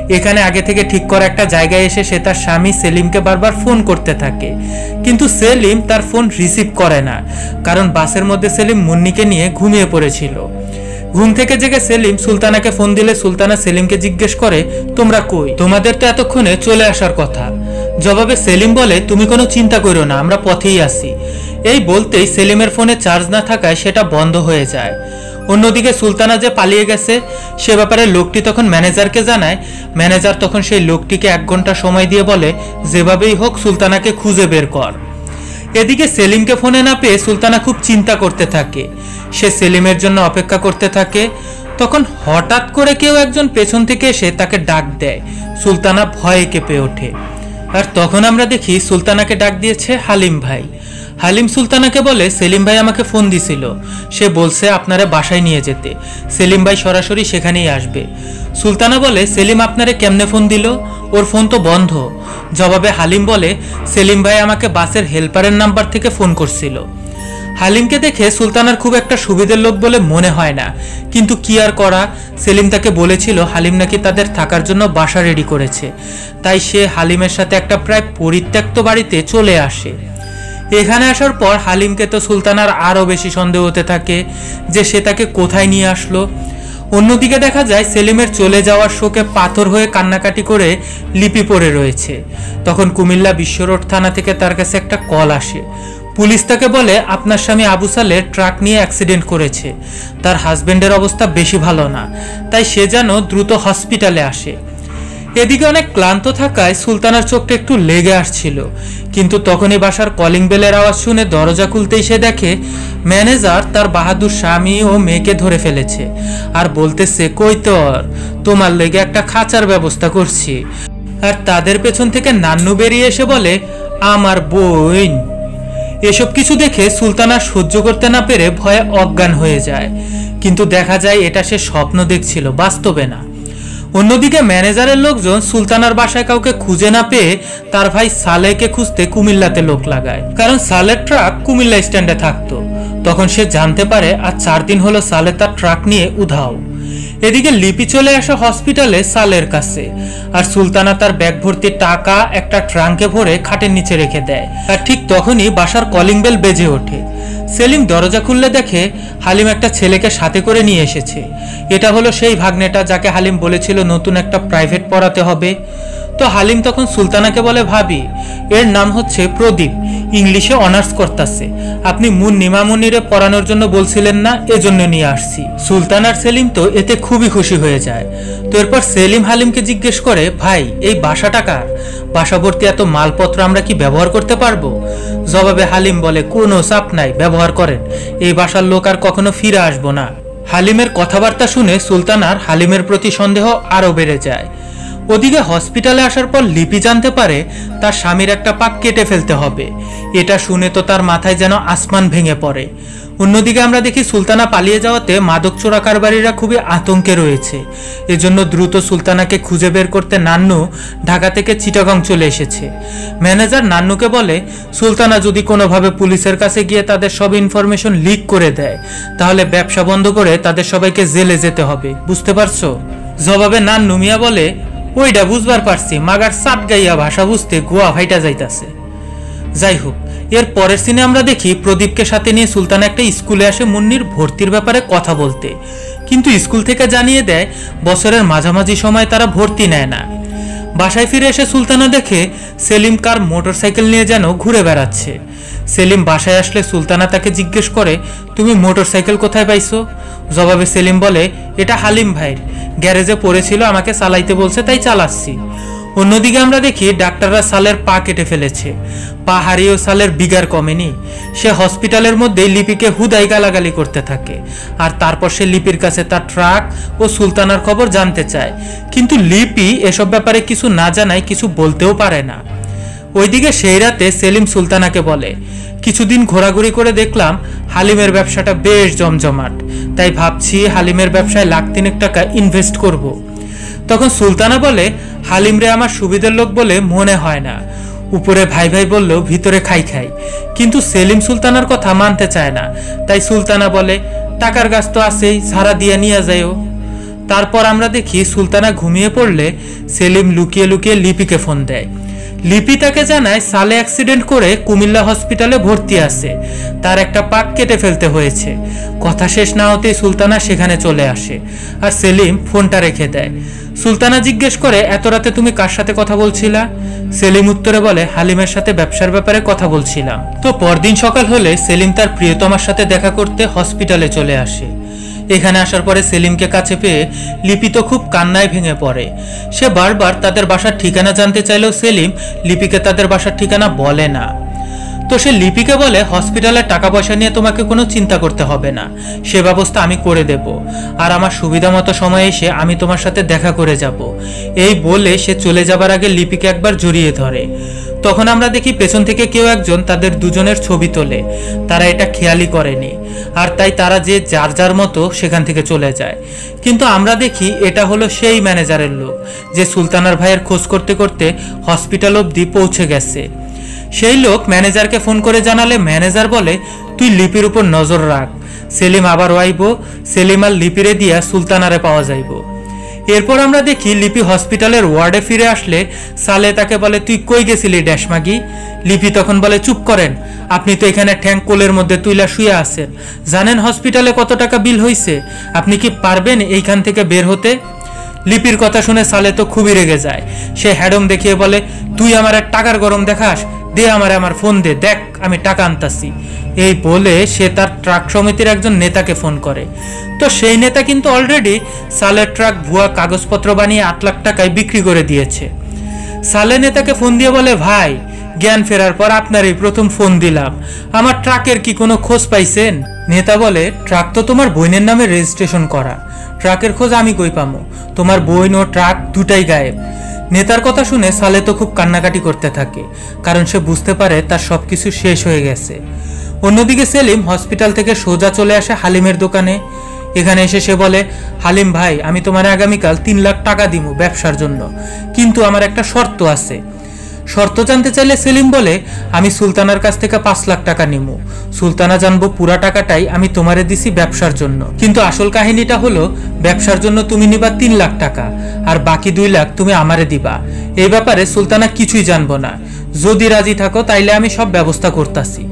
এখানে আগে থেকে ঠিক করা একটা জায়গায় এসে সে তার স্বামী সেলিমকে বারবার ফোন করতে থাকে। কিন্তু সেলিম তার ফোন রিসিভ করে না। কারণ বাসের মধ্যে সেলিম মুন্নিকে নিয়ে ঘুমিয়ে পড়েছিল। ঘুম থেকে জেগে সেলিম সুলতানাকে ফোন দিলে সুলতানা সেলিমকে জিজ্ঞেস করে, তোমরা কই? তোমাদের তো এতক্ষণে চলে আসার কথা। জবাবে সেলিম বলে, তুমি কোনো চিন্তা করো না, আমরা পথেই আসি এই বলতেই সেলিমের ফোনে চার্জ না থাকায় সেটা বন্ধ হয়ে যায়। অন্যদিকে সুলতানা যে পালিয়ে গেছে, সে ব্যাপারে লোকটি তখন ম্যানেজারকে জানায়। ম্যানেজার তখন সেই লোকটিকে এক ঘণ্টা সময় দিয়ে বলে, যেভাবেই হোক সুলতানাকে খুঁজে বের কর। এদিকে সেলিমকে ফোনে না পেয়ে সুলতানা খুব চিন্তা করতে থাকে। সে সেলিমের জন্য অপেক্ষা করতে থাকে। তখন হঠাৎ করে কেউ একজন পেছন থেকে এসে তাকে ডাক দেয়। সুলতানা ভয়ে কেঁপে ওঠে। আর তখন আমরা দেখি সুলতানাকে ডাক দিয়েছে হালিম ভাই। হালিম সুলতানাকে বলে, সেলিম ভাই আমাকে ফোন দিছিল। সে বলছে আপনারা বাসায় নিয়ে যেতে। সেলিম ভাই সরাসরি সেখানেই আসবে। সুলতানা বলে, সেলিম আপনারে কেমনে ফোন দিল? ওর ফোন তো বন্ধ। জবাবে হালিম বলে, সেলিম ভাই আমাকে বাসের হেল্পারের নাম্বার থেকে ফোন করছিল। হালিমকে দেখে সুলতানার খুব একটা সুবিধের লোক বলে মনে হয় না। কিন্তু কি আর করা, সেলিম তাকে বলেছিল, হালিম নাকি তাদের থাকার জন্য বাসা রেডি করেছে। তাই সে হালিমের সাথে একটা প্রায় পরিত্যক্ত বাড়িতে চলে আসে। এখানে আসার পর হালিমকে তো সুলতানার আরও বেশি সন্দেহ হতে থাকে যে সে তাকে কোথায় নিয়ে আসলো। অন্যদিকে দেখা যায় সেলিমের চলে যাওয়ার শোকে পাথর হয়ে কান্নাকাটি করে লিপি পড়ে রয়েছে। তখন কুমিল্লা বিশ্বরোড থানা থেকে তার কাছে একটা কল আসে। পুলিশ তাকে বলে, আপনার স্বামী আবু সালে ট্রাক নিয়ে অ্যাক্সিডেন্ট করেছে। তার হাজবেন্ডের অবস্থা বেশি ভালো না। তাই সে যেন দ্রুত হসপিটালে আসে। এদিকে অনেক ক্লান্ত থাকায় সুলতানার চোখটা একটু লেগে আসছিল। কিন্তু তখনই বাসার কলিং বেলের আওয়াজ শুনে দরজা খুলতেই সে দেখে ম্যানেজার তার বাহাদুর স্বামী ও মেয়েকে ধরে ফেলেছে। আর বলতেছে, কই তোর? তোমার লেগে একটা খাঁচার ব্যবস্থা করছি। আর তাদের পেছন থেকে নান্নু বেরিয়ে এসে বলে, আমার বোন। এসব কিছু দেখে সুলতানা সহ্য করতে না পেরে ভয়ে অজ্ঞান হয়ে যায়। কিন্তু দেখা যায়, এটা সে স্বপ্ন দেখছিল, বাস্তবে না। অন্যদিকে ম্যানেজারের লোকজন সুলতানার বাসায় কাউকে খুঁজে না পেয়ে তার ভাই সালেকে খুঁজতে কুমিল্লাতে লোক লাগায়। কারণ সালের ট্রাক কুমিল্লা স্ট্যান্ডে থাকতো। তখন সে জানতে পারে আর চার দিন হলো সালে তার ট্রাক নিয়ে উধাও। এদিকে লিপি চলে আসে হসপিটালে সালের কাছে। আর সুলতানা তার ব্যাগ ভর্তি টাকা একটা ট্রাঙ্কে ভরে খাটের নিচে রেখে দেয়। আর ঠিক তখনই বাসার কলিং বেল বেজে ওঠে। সেলিম দরজা খুললে দেখে হালিম একটা ছেলেকে সাথে করে নিয়ে এসেছে। এটা হলো সেই ভাগ্নেটা যাকে হালিম বলেছিল, নতুন একটা প্রাইভেট পড়াতে হবে। তো হালিম তখন সুলতানাকে বলে, ভাবি, এর নাম হচ্ছে প্রদীপ। ইংলিশে অনার্স করতেছে। আপনি মুন নিমামুনিরে পড়ানোর জন্য বলছিলেন না, এজন্য নিয়ে আসছি। সুলতান আর সেলিম তো এতে খুবই খুশি হয়ে যায়। তো এরপর সেলিম হালিমকে জিজ্ঞেস করে, ভাই, এই বাসাটা কার? বাসাভর্তি এত মালপত্র আমরা কি ব্যবহার করতে পারব? জবাবে হালিম বলে, কোনো চাপ নাই, ব্যবহার করেন। এই বাসার লোক আর কখনো ফিরে আসব না। হালিমের কথাবার্তা শুনে সুলতানার হালিমের প্রতি সন্দেহ আরও বেড়ে যায়। ওদিকে হসপিটালে আসার পর লিপি জানতে পারে তার স্বামীর একটা পাক কেটে ফেলতে হবে। এটা শুনে তো তার মাথায় যেন আসমান ভেঙে পড়ে। অন্যদিকে আমরা দেখি সুলতানা পালিয়ে যাওয়াতে মাদক চোরা কারবারিরা খুবই আতঙ্কে রয়েছে। এজন্য দ্রুত সুলতানাকে খুঁজে বের করতে নান্নু ঢাকা থেকে চিটাগং চলে এসেছে। ম্যানেজার নান্নুকে বলে, সুলতানা যদি কোনোভাবে পুলিশের কাছে গিয়ে তাদের সব ইনফরমেশন লিক করে দেয়, তাহলে ব্যবসা বন্ধ করে তাদের সবাইকে জেলে যেতে হবে। বুঝতে পারছ? জবাবে নান্নু মিয়া বলে ওইটা বুঝবার পারছি, মাগার সাত গাইয়া ভাষা বুঝতে গোয়া ভাইটা যাইতাছে। যাই হোক এর পরের সিনে আমরা দেখি প্রদীপকে সাথে নিয়ে সুলতান একটা স্কুলে আসে মুন্নির ভর্তির ব্যাপারে কথা বলতে। কিন্তু স্কুল থেকে জানিয়ে দেয়, বছরের মাঝামাঝি সময় তারা ভর্তি নেয় না। বাসায় ফিরে এসে সুলতানা দেখে সেলিম কার মোটরসাইকেল নিয়ে যেন ঘুরে বেড়াচ্ছে। সেলিম বাসায় আসলে সুলতানা তাকে জিজ্ঞেস করে, তুমি মোটর সাইকেল কোথায় পাইছো? জবাবে সেলিম বলে, এটা হালিম ভাইয়ের। গ্যারেজে পড়েছিল, আমাকে চালাইতে বলছে, তাই চালাচ্ছি। অন্যদিকে আমরা দেখি ডাক্তাররা সালের পা কেটে ফেলেছে। পা হারিয়েও সালের বিগার কমেনি। সে হসপিটালের মধ্যে লিপিকে হুদাই গালাগালি করতে থাকে। আর তারপর সে লিপির কাছে তার ট্রাক ও সুলতানার খবর জানতে চায়। কিন্তু লিপি এসব ব্যাপারে কিছু না জানায়, কিছু বলতেও পারে না। ওইদিকে সেই রাতে সেলিম সুলতানাকে বলে, কিছুদিন ঘোরাঘুরি করে দেখলাম হালিমের ব্যবসাটা বেশ জমজমাট, তাই ভাবছি হালিমের ব্যবসায় লাখ তিনেক টাকা ইনভেস্ট করব। তখন সুলতানা বলে হালিম রে আমার সুবিধার লোক বলে মনে হয় না। উপরে ভাই ভাই বললেও ভিতরে খাই খাই। কিন্তু সেলিম সুলতানার কথা মানতে চায় না, তাই সুলতানা বলে, টাকার গাছ তো আছেই সারা দিয়ে নিয়ে যায়ও তারপর আমরা দেখি সুলতানা ঘুমিয়ে পড়লে সেলিম লুকিয়ে লুকিয়ে লিপিকে ফোন দেয়। লিপি তাকে জানায়, সালে অ্যাক্সিডেন্ট করে কুমিল্লা হসপিটালে ভর্তি আছে। তার একটা পাক কেটে ফেলতে হয়েছে। কথা শেষ না হতেই সুলতানা সেখানে চলে আসে আর সেলিম ফোনটা রেখে দেয়। সুলতানা জিজ্ঞেস করে, এত রাতে তুমি কার সাথে কথা বলছিলা? সেলিম উত্তরে বলে, হালিমের সাথে ব্যবসার ব্যাপারে কথা বলছিলাম। তো পরদিন সকাল হলে সেলিম তার প্রিয়তমার সাথে দেখা করতে হসপিটালে চলে আসে। এখানে আসার পরে সেলিমকে কাছে পেয়ে লিপি তো খুব কান্নায় ভেঙে পড়ে। সে বারবার তাদের বাসার ঠিকানা জানতে চাইলেও সেলিম লিপিকে তাদের বাসার ঠিকানা বলে না। তো সে লিপিকে বলে, হসপিটালে টাকা পয়সা নিয়ে তোমাকে কোনো চিন্তা করতে হবে না। সে ব্যবস্থা আমি করে দেব। আর আমার সুবিধা মতো সময় এসে আমি তোমার সাথে দেখা করে যাব। এই বলে সে চলে যাবার আগে লিপিকে একবার জড়িয়ে ধরে। তখন আমরা দেখি পেছন থেকে কেউ একজন তাদের দুজনের ছবি তোলে। তারা এটা খেয়ালই করেনি। আর তাই তারা যে যার যার মতো সেখান থেকে চলে যায়। কিন্তু আমরা দেখি এটা হলো সেই ম্যানেজারের লোক, যে সুলতানার ভাইয়ের খোঁজ করতে করতে হসপিটাল অবধি পৌঁছে গেছে। সেই লোক ম্যানেজারকে ফোন করে জানালে ম্যানেজার বলে, তুই লিপির উপর নজর রাখ। সেলিম আবার ওয়াইব, সেলিম আর লিপিরে দিয়া সুলতানারে পাওয়া যাইব। এরপর আমরা দেখি লিপি হসপিটালের ওয়ার্ডে ফিরে আসলে সালে তাকে বলে, তুই কই গেছিলি ড্যাশমাগি লিপি তখন বলে, চুপ করেন, আপনি তো এখানে ঠ্যাং কোলের মধ্যে তুইলা শুয়ে আছেন। জানেন হসপিটালে কত টাকা বিল হইছে? আপনি কি পারবেন এইখান থেকে বের হতে? লিপির কথা শুনে সালে তো খুবই রেগে যায়। সে হ্যাডম দেখিয়ে বলে, তুই আমার টাকার গরম দেখাস, দে আমার আমার ফোন দে, দেখ, আমি টাকা আনতাছি। এই বলে সে তার ট্রাক সমিতির একজন নেতাকে ফোন করে। তো সেই নেতা কিন্তু অলরেডি সালের ট্রাক ভুয়া কাগজপত্র বানিয়ে আট লাখ টাকায় বিক্রি করে দিয়েছে। সালে নেতাকে ফোন দিয়ে বলে, ভাই, জ্ঞান ফেরার পর আপনারই প্রথম ফোন দিলাম। আমার ট্রাকের কি কোনো খোঁজ পাইছেন? নেতা বলে, ট্রাক তো তোমার বোনের নামে রেজিস্ট্রেশন করা। ট্রাকের খোঁজ আমি কই পামো? তোমার বোন ও ট্রাক দুটাই গায়েব। নেতার কথা শুনে সালে তো খুব কান্নাকাটি করতে থাকে, কারণ সে বুঝতে পারে তার সবকিছু শেষ হয়ে গেছে। অন্যদিকে সেলিম হসপিটাল থেকে সোজা চলে আসে হালিমের দোকানে। এখানে এসে সে বলে, হালিম ভাই, আমি তোমার আগামীকাল তিন লাখ টাকা দিব ব্যবসার জন্য। কিন্তু আমার একটা শর্ত আছে। শর্ত জানতে চাইলে সেলিম বলে, আমি সুলতানার কাছ থেকে পাঁচ লাখ টাকা নিব সুলতানা জানব পুরা টাকাটাই আমি তোমারে দিছি ব্যবসার জন্য। কিন্তু আসল কাহিনীটা হলো, ব্যবসার জন্য তুমি নিবা তিন লাখ টাকা, আর বাকি দুই লাখ তুমি আমারে দিবা। এই ব্যাপারে সুলতানা কিছুই জানব না। যদি রাজি থাকো, তাইলে আমি সব ব্যবস্থা করতাছি।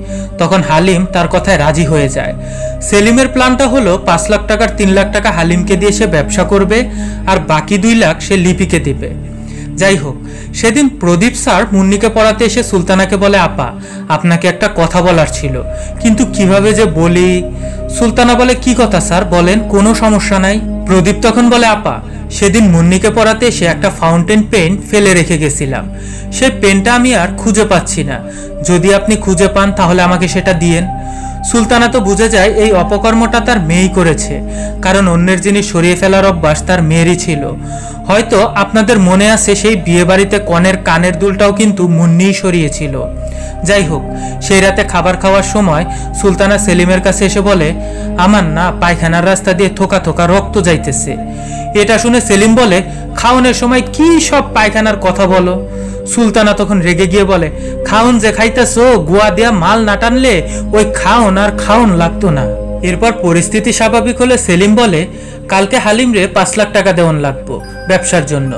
তখন হালিম তার কথায় রাজি হয়ে যায়। সেলিমের প্ল্যানটা হলো পাঁচ লাখ টাকার তিন লাখ টাকা হালিমকে দিয়ে সে ব্যবসা করবে আর বাকি দুই লাখ সে লিপিকে দিবে। যাই হোক, সেদিন প্রদীপ স্যার মুন্নিকে পড়াতে এসে সুলতানাকে বলে, আপা, আপনাকে একটা কথা বলার ছিল। কিন্তু কীভাবে যে বলি? সুলতানা বলে, কি কথা স্যার? বলেন, কোনো সমস্যা নাই। প্রদীপ তখন বলে, আপা সেদিন মুন্নিকে পড়াতে সে একটা ফাউন্টেন পেন ফেলে রেখে গেছিলাম। সে পেনটা আমি আর খুঁজে পাচ্ছি না। যদি আপনি খুঁজে পান তাহলে আমাকে সেটা দিয়েন। সুলতানা তো বুঝে যায় এই অপকর্মটা তার মেয়েই করেছে, কারণ অন্যের জিনিস সরিয়ে ফেলার অভ্যাস তার মেয়েরই ছিল। হয়তো আপনাদের মনে আছে সেই বিয়ে বাড়িতে কনের কানের দুলটাও কিন্তু মুন্নিই সরিয়েছিল। যাই হোক, সেই রাতে খাবার খাওয়ার সময় সুলতানা সেলিমের কাছে এসে বলে, আমার না পায়খানার রাস্তা দিয়ে থোকা থোকা রক্ত যাইতেছে। এটা শুনে সেলিম বলে খাওয়ানোর সময় কি সব পায়খানার কথা বলো? সুলতানা তখন রেগে গিয়ে বলে, খাউন যে খাইতেছো, গোয়া দেয়া মাল না টানলে ওই খাওন আর খাওন লাগতো না। এরপর পরিস্থিতি স্বাভাবিক হলে সেলিম বলে, কালকে হালিম রে পাঁচ লাখ টাকা দেওয়ান লাগবো ব্যবসার জন্য।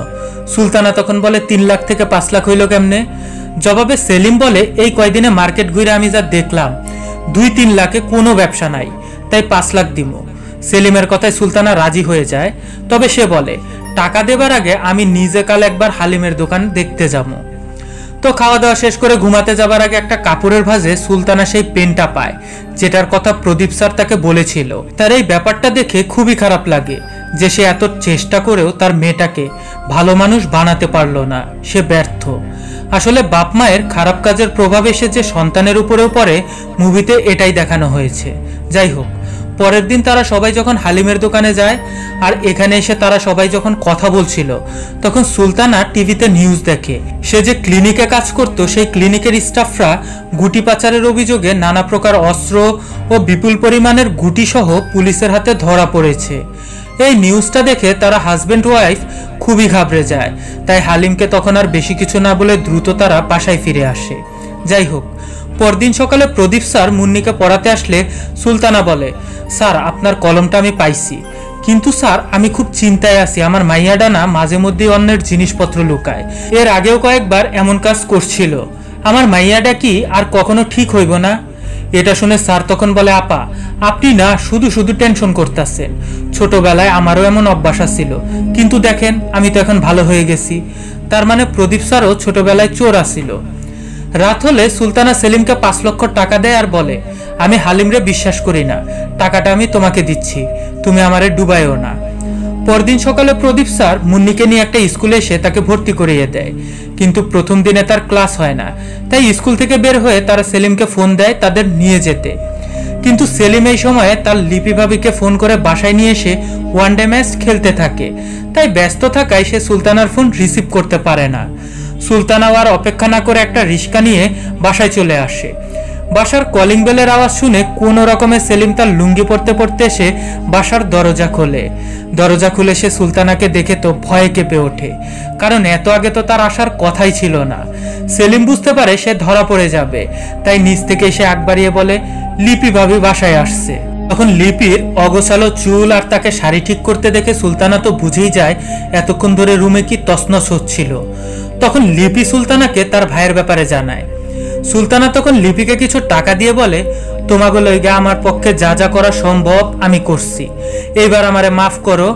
সুলতানা তখন বলে, তিন লাখ থেকে পাঁচ লাখ হইল কেমনে? জবাবে সেলিম বলে, এই কয়দিনে মার্কেট ঘুরে আমি যা দেখলাম, দুই তিন লাখে কোনো ব্যবসা নাই, তাই পাঁচ লাখ দিব সেলিমের কথায় সুলতানা রাজি হয়ে যায়, তবে সে বলে টাকা দেবার আগে আমি নিজে কাল একবার হালিমের দোকান দেখতে যাব। তো খাওয়া দাওয়া শেষ করে ঘুমাতে যাবার আগে একটা কাপড়ের ভাঁজে সুলতানা সেই পেনটা পায়, যেটার কথা প্রদীপ স্যার তাকে বলেছিল। তার এই ব্যাপারটা দেখে খুবই খারাপ লাগে যে সে এত চেষ্টা করেও তার মেয়েটাকে ভালো মানুষ বানাতে পারল না, সে ব্যর্থ। আসলে বাপ মায়ের খারাপ কাজের প্রভাব এসে যে সন্তানের উপরেও পড়ে, মুভিতে এটাই দেখানো হয়েছে। যাই হোক পরের দিন তারা সবাই যখন হালিমের দোকানে যায়, আর এখানে এসে তারা সবাই যখন কথা বলছিল, তখন সুলতানা টিভিতে নিউজ দেখে। সে যে ক্লিনিকে কাজ করত, সেই ক্লিনিকের স্টাফরা গুটি পাচারের অভিযোগে নানা প্রকার অস্ত্র ও বিপুল পরিমাণের গুটি সহ পুলিশের হাতে ধরা পড়েছে। এই নিউজটা দেখে তারা হাজব্যান্ড ওয়াইফ খুবই ঘাবড়ে যায়। তাই হালিমকে তখন আর বেশি কিছু না বলে দ্রুত তারা বাসায় ফিরে আসে। যাই হোক পরদিন সকালে প্রদীপ স্যার মুন্নিকে পড়াতে আসলে সুলতানা বলে, স্যার, আপনার কলমটা আমি পাইছি। কিন্তু স্যার, আমি খুব চিন্তায় আছি। আমার মাইয়াডা না মাঝে মধ্যেই অন্যের জিনিসপত্র লুকায়। এর আগেও কয়েকবার এমন কাজ করছিল। আমার মাইয়াডা কি আর কখনো ঠিক হইব না? এটা শুনে স্যার তখন বলে, আপা, আপনি না, শুধু শুধু টেনশন করতেছেন। ছোটবেলায় আমারও এমন অভ্যাস ছিল কিন্তু দেখেন, আমি তো এখন ভালো হয়ে গেছি। তার মানে প্রদীপ স্যারও ছোটবেলায় চোর আসিল রাত হলে সুলতানা সেলিমকে পাঁচ লক্ষ টাকা দেয় আর বলে, আমি হালিমরে বিশ্বাস করি না। টাকাটা আমি তোমাকে দিচ্ছি। তুমি আমারে ডুবাইও না। পরদিন সকালে প্রদীপ স্যার মুন্নিকে নিয়ে একটা স্কুলে এসে তাকে ভর্তি করিয়ে দেয়। কিন্তু প্রথম দিনে তার ক্লাস হয় না। তাই স্কুল থেকে বের হয়ে তারা সেলিমকে ফোন দেয় তাদের নিয়ে যেতে। কিন্তু সেলিম এই সময়ে তার লিপি ভাবিকে ফোন করে বাসায় নিয়ে এসে ওয়ান ডে ম্যাচ খেলতে থাকে। তাই ব্যস্ত থাকায় সে সুলতানার ফোন রিসিভ করতে পারে না। সুলতানাও আর অপেক্ষা না করে একটা রিস্কা নিয়ে বাসায় চলে আসে। বাসার কলিং বেলের আওয়াজ শুনে কোনো রকমে সেলিম তার লুঙ্গি পড়তে পড়তে এসে বাসার দরজা খোলে। দরজা খুলে সে সুলতানাকে দেখে তো ভয়ে কেঁপে ওঠে, কারণ এত আগে তো তার আসার কথাই ছিল না। সেলিম বুঝতে পারে সে ধরা পড়ে যাবে, তাই নিচ থেকে এসে আগ বাড়িয়ে বলে, লিপি ভাবি বাসায় আসছে। তখন লিপির অগোছালো চুল আর তাকে শাড়ি ঠিক করতে দেখে সুলতানা তো বুঝেই যায়, এতক্ষণ ধরে রুমে কি তসনস হচ্ছিল। তখন লিপি সুলতানাকে তার ভাইয়ের ব্যাপারে জানায়। সুলতানা তখন লিপিকে কিছু টাকা দিয়ে বলে তোমাকে লইগে আমার পক্ষে যা যা করা সম্ভব আমি করছি। এইবার আমারে মাফ করো,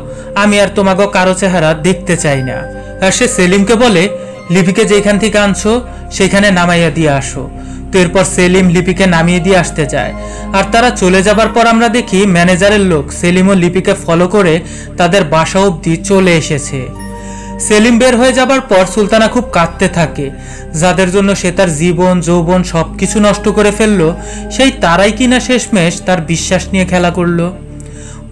আমি আর তোমাকে কারও চেহারা দেখতে চাই না। আর সে সেলিমকে বলে, লিপিকে যেখান থেকে আনছো সেখানে নামাইয়া দিয়ে আসো। তো এরপর সেলিম লিপিকে নামিয়ে দিয়ে আসতে যায়। আর তারা চলে যাবার পর আমরা দেখি ম্যানেজারের লোক সেলিম ও লিপিকে ফলো করে তাদের বাসা অবধি চলে এসেছে। সেলিম বের হয়ে যাবার পর সুলতানা খুব কাঁদতে থাকে। যাদের জন্য সে তার জীবন, যৌবন সব কিছু নষ্ট করে ফেলল, সেই তারাই কিনা শেষমেশ তার বিশ্বাস নিয়ে খেলা করল।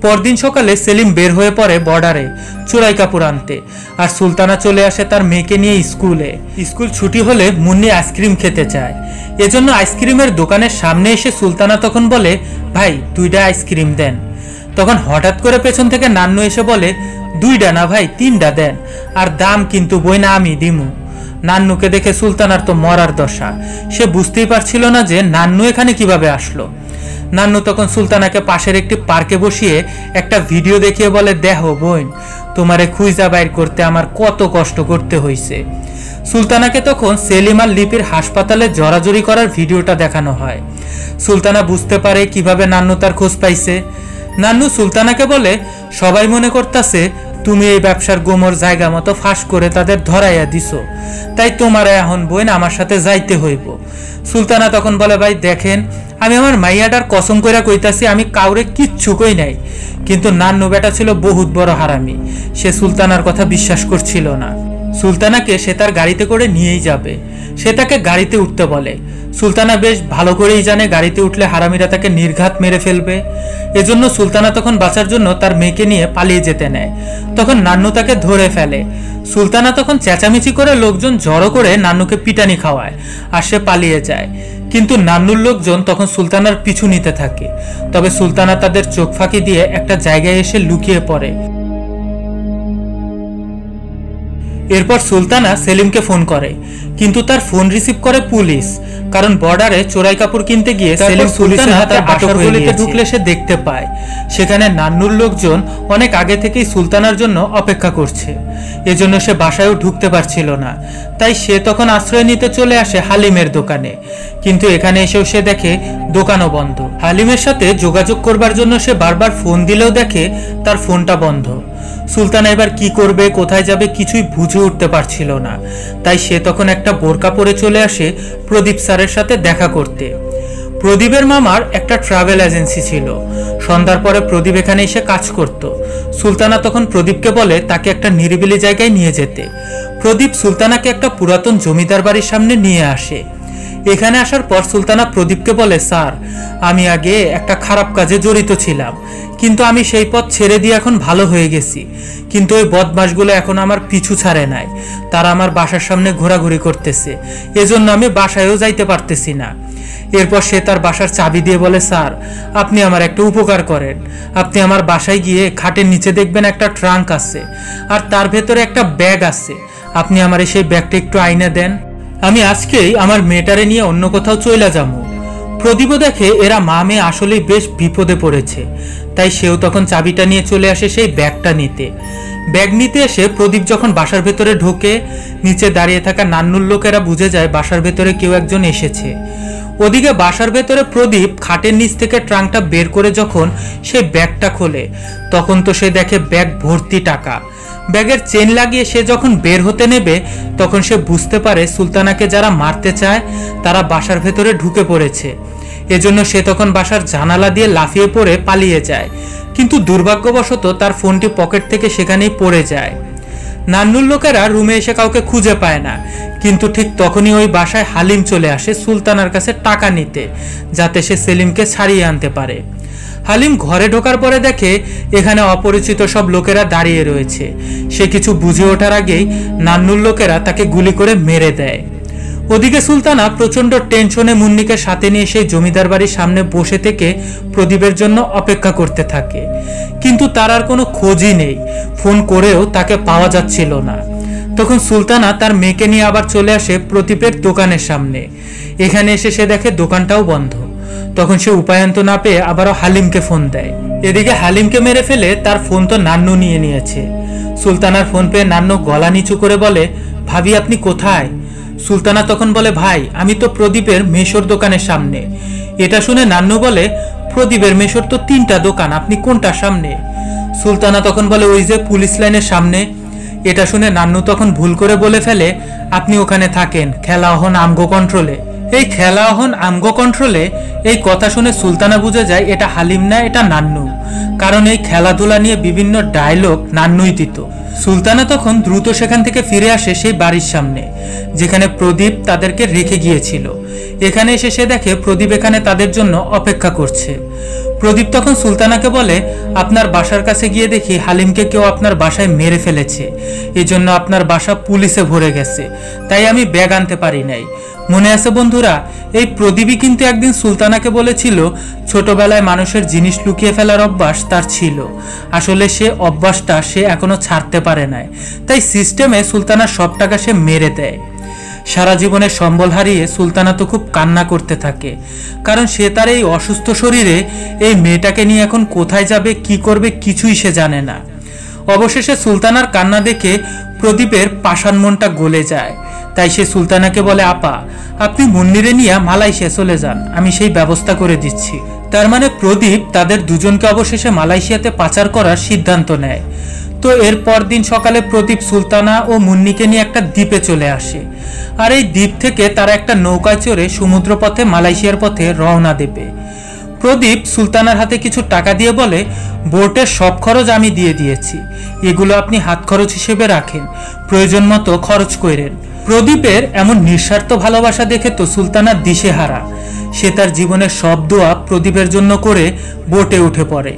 পরদিন সকালে সেলিম বের হয়ে পড়ে বর্ডারে চোরাই কাপড় আনতে আর সুলতানা চলে আসে তার মেয়েকে নিয়ে স্কুলে। স্কুল ছুটি হলে মুন্নি আইসক্রিম খেতে চায়। এজন্য আইসক্রিমের দোকানের সামনে এসে সুলতানা তখন বলে, ভাই দুইটা আইসক্রিম দেন। তখন হঠাৎ করে পেছন থেকে নান্নু এসে বলে দুইটা না ভাই তিনটা দেন। আর দাম কিন্তু বই না আমি দিমু। নান্নুকে দেখে সুলতানার তো মরার দশা। সে বুঝতেই পারছিল না যে নান্নু এখানে কীভাবে আসলো। নান্নু তখন সুলতানাকে পাশের একটি পার্কে বসিয়ে একটা ভিডিও দেখিয়ে বলে, দেহ বোন, তোমারে খুঁজা বাইর করতে আমার কত কষ্ট করতে হয়েছে সুলতানাকে তখন সেলিম লিপির হাসপাতালে জড়াজড়ি করার ভিডিওটা দেখানো হয়। সুলতানা বুঝতে পারে কীভাবে নান্নু তার খোঁজ পাইছে। নান্নু সুলতানাকে বলে, সবাই মনে করতেছে, তুমি এই ব্যবসার গোমর জায়গা মতো ফাঁস করে তাদের ধরাইয়া দিছো। তাই তোমার এখন বোন আমার সাথে যাইতে হইব। সুলতানা তখন বলে, ভাই, দেখেন, আমি আমার মাইয়াটার কসম কইরা কইতাছি, আমি কাউরে কিচ্ছু কই নাই। কিন্তু নান্নু বেটা ছিল বহুত বড় হারামি। সে সুলতানার কথা বিশ্বাস করছিল না। সুলতানাকে সে তার গাড়িতে করে নিয়েই যাবে। সে তাকে গাড়িতে উঠতে বলে। সুলতানা বেশ ভালো করেই জানে গাড়িতে উঠলে হারামিরা তাকে নির্ঘাত মেরে ফেলবে। এজন্য সুলতানা তখন বাঁচার জন্য তার মেয়েকে নিয়ে পালিয়ে যেতে নেয়। তখন নান্নু তাকে ধরে ফেলে। সুলতানা তখন চেঁচামেচি করে লোকজন জড়ো করে নান্নুকে পিটানি খাওয়ায় আর সে পালিয়ে যায়। কিন্তু নান্নুর লোকজন তখন সুলতানার পিছু নিতে থাকে। তবে সুলতানা তাদের চোখ ফাঁকি দিয়ে একটা জায়গায় এসে লুকিয়ে পড়ে। এরপর সুলতানা সেলিমকে ফোন করে। কিন্তু তার ফোন রিসিভ করে পুলিশ কারণ বর্ডারে চোরাই কাপড় কিনতে গিয়ে সেলিম পুলিশের হাতে আটক ঢুকলে সে দেখতে পায়। সেখানে নান্নুর লোকজন অনেক আগে থেকেই সুলতানার জন্য অপেক্ষা করছে। এজন্য সে বাসায়ও ঢুকতে পারছিল না। তাই সে তখন আশ্রয় নিতে চলে আসে হালিমের দোকানে। কিন্তু এখানে এসেও সে দেখে দোকানও বন্ধ। হালিমের সাথে যোগাযোগ করবার জন্য সে বারবার ফোন দিলেও দেখে তার ফোনটা বন্ধ। সুলতানা এবার কি করবে, কোথায় যাবে কিছুই বুঝে উঠতে পারছিল না। তাই সে তখন একটা বোরকা পরে চলে আসে প্রদীপ স্যারের সাথে দেখা করতে। প্রদীপের মামার একটা ট্রাভেল এজেন্সি ছিল। সন্ধ্যার পরে প্রদীপ এখানে এসে কাজ করত। সুলতানা তখন প্রদীপকে বলে, তাকে একটা নিরিবিলি জায়গায় নিয়ে যেতে। প্রদীপ সুলতানাকে একটা পুরাতন জমিদার বাড়ির সামনে নিয়ে আসে। এখানে আসার পর সুলতানা প্রদীপকে বলে, স্যার, আমি আগে একটা খারাপ কাজে জড়িত ছিলাম, কিন্তু আমি সেই পথ ছেড়ে দিয়ে এখন ভালো হয়ে গেছি। কিন্তু ওই বদমাসগুলো এখন আমার পিছু ছাড়ে নাই। তারা আমার বাসার সামনে ঘোরাঘুরি করতেছে। এজন্য আমি বাসায়ও যাইতে পারতেছি না। এরপর সে তার বাসার চাবি দিয়ে বলে, স্যার, আপনি আমার একটা উপকার করেন। আপনি আমার বাসায় গিয়ে খাটের নিচে দেখবেন একটা ট্রাঙ্ক আছে, আর তার ভেতরে একটা ব্যাগ আছে। আপনি আমার সেই ব্যাগটা একটু আইনে দেন। আমি আজকেই আমার মেয়েটারে নিয়ে অন্য কোথাও চইলা যাব প্রদীপ দেখে এরা মা মেয়ে আসলেই বেশ বিপদে পড়েছে। তাই সেও তখন চাবিটা নিয়ে চলে আসে সেই ব্যাগটা নিতে। ব্যাগ নিতে এসে প্রদীপ যখন বাসার ভেতরে ঢোকে, নিচে দাঁড়িয়ে থাকা নান্নুর লোকেরা বুঝে যায় বাসার ভেতরে কেউ একজন এসেছে। ওদিকে বাসার ভেতরে প্রদীপ খাটের নিচ থেকে ট্রাঙ্কটা বের করে যখন সে ব্যাগটা খোলে, তখন তো সে দেখে ব্যাগ ভর্তি টাকা। ব্যাগের চেন লাগিয়ে সে যখন বের হতে নেবে, তখন সে বুঝতে পারে সুলতানাকে যারা মারতে চায়, তারা বাসার ভেতরে ঢুকে পড়েছে। এজন্য সে তখন বাসার জানালা দিয়ে লাফিয়ে পড়ে পালিয়ে যায়। কিন্তু দুর্ভাগ্যবশত তার ফোনটি পকেট থেকে সেখানেই পড়ে যায়। নান্নুর লোকেরা রুমে এসে কাউকে খুঁজে পায় না। কিন্তু ঠিক তখনই ওই বাসায় হালিম চলে আসে সুলতানার কাছে টাকা নিতে, যাতে সে সেলিমকে ছাড়িয়ে আনতে পারে। হালিম ঘরে ঢোকার পরে দেখে এখানে অপরিচিত সব লোকেরা দাঁড়িয়ে রয়েছে। সে কিছু বুঝে ওঠার আগেই নান্নুর লোকেরা তাকে গুলি করে মেরে দেয়। ওদিকে সুলতানা প্রচণ্ড টেনশনে মুন্নিকে সাথে নিয়ে সেই জমিদার বাড়ির সামনে বসে থেকে প্রদীপের জন্য অপেক্ষা করতে থাকে। কিন্তু তার আর কোনো খোঁজই নেই। ফোন করেও তাকে পাওয়া যাচ্ছিল না। তখন সুলতানা তার মেয়েকে নিয়ে আবার চলে আসে প্রদীপের দোকানের সামনে। এখানে এসে সে দেখে দোকানটাও বন্ধ। তখন সে উপায়ন্ত না পেয়ে আবারও হালিমকে ফোন দেয়। এদিকে হালিমকে মেরে ফেলে তার ফোন তো নান্নু নিয়ে নিয়েছে। সুলতানার ফোন পেয়ে নান্নু গলা নিচু করে বলে, ভাবি, আপনি কোথায়? সুলতানা তখন বলে, ভাই, আমি তো প্রদীপের মেশর দোকানের সামনে। এটা শুনে নান্নু বলে, প্রদীপের মেশর তো তিনটা দোকান, আপনি কোনটার সামনে? সুলতানা তখন বলে, ওই যে পুলিশ লাইনের সামনে। এটা শুনে নান্নু তখন ভুল করে বলে ফেলে, আপনি ওখানে থাকেন, খেলা হন আমগো কন্ট্রোলে এই খেলা হন আমগো কন্ট্রোলে এই কথা শুনে সুলতানা বুঝে যায় এটা হালিম না, এটা নান্নু। কারণ এই খেলাধুলা নিয়ে বিভিন্ন ডায়লগ নান্নুই দিত। সুলতানা তখন দ্রুত সেখান থেকে ফিরে আসে সেই বাড়ির সামনে, যেখানে প্রদীপ তাদেরকে রেখে গিয়েছিল। এখানে এসে সে দেখে প্রদীপ এখানে তাদের জন্য অপেক্ষা করছে। প্রদীপ তখন সুলতানাকে বলে, আপনার বাসার কাছে গিয়ে দেখি হালিমকে কেউ আপনার বাসায় মেরে ফেলেছে। এজন্য আপনার বাসা পুলিশে ভরে গেছে। তাই আমি ব্যাগ আনতে পারি নাই। মনে আছে বন্ধুরা? এই প্রদীপই কিন্তু একদিন সুলতানাকে বলেছিল, ছোটবেলায় মানুষের জিনিস লুকিয়ে ফেলার অভ্যাস তার ছিল। আসলে সে অভ্যাসটা সে এখনও ছাড়তে পারে নাই। তাই সিস্টেমে সুলতানার সব টাকা সে মেরে দেয়। সারা জীবনের সম্বল হারিয়ে সুলতানা তো খুব কান্না করতে থাকে। কারণ সে তার এই অসুস্থ শরীরে এই মেয়েটাকে নিয়ে এখন কোথায় যাবে, কি করবে, কিছুই সে জানে না। অবশেষে সুলতানার কান্না দেখে প্রদীপের পাষাণ মনটা গলে যায়। তাই সে সুলতানাকে বলে, আপা, আপনি মন্দিরে নিয়ে মালয়েশিয়া চলে যান, আমি সেই ব্যবস্থা করে দিচ্ছি। তার মানে প্রদীপ তাদের দুজনকে অবশেষে মালয়েশিয়াতে পাচার করার সিদ্ধান্ত নেয়। তো এর দিন সকালে প্রদীপ সুলতানা ও মুন্নিকে নিয়ে একটা দ্বীপে চলে আসে। আর এই দ্বীপ থেকে তারা একটা নৌকায় চড়ে সমুদ্র পথে মালয়েশিয়ার পথে রওনা দেবে। প্রদীপ সুলতানার হাতে কিছু টাকা দিয়ে বলে, বোটের সব খরচ আমি দিয়ে দিয়েছি। এগুলো আপনি হাত খরচ হিসেবে রাখেন। প্রয়োজন মতো খরচ করেন। প্রদীপের এমন নিঃস্বার্থ ভালোবাসা দেখে তো সুলতানা দিশেহারা। সে তার জীবনের সব দোয়া প্রদীপের জন্য করে বোটে উঠে পড়ে।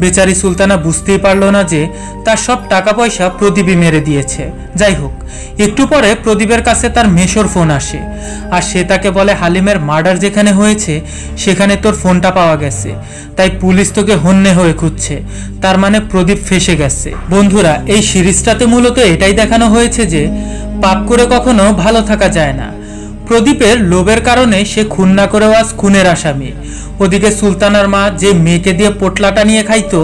বেচারি সুলতানা বুঝতেই পারল না যে তার সব টাকা পয়সা প্রদীপই মেরে দিয়েছে। যাই হোক, একটু পরে প্রদীপের কাছে তার মেশর ফোন আসে। আর সে তাকে বলে, হালিমের মার্ডার যেখানে হয়েছে, সেখানে তোর ফোনটা পাওয়া গেছে। তাই পুলিশ তোকে হন্যে হয়ে খুঁজছে। তার মানে প্রদীপ ফেসে গেছে। বন্ধুরা, এই সিরিজটাতে মূলত এটাই দেখানো হয়েছে যে পাপ করে কখনো ভালো থাকা যায় না। প্রদীপের লোভের কারণে সে খুন না করেও আজ খুনের আসামি। ওদিকে সুলতানার মা যে মেয়েকে দিয়ে পোটলাটা নিয়ে খাইতো,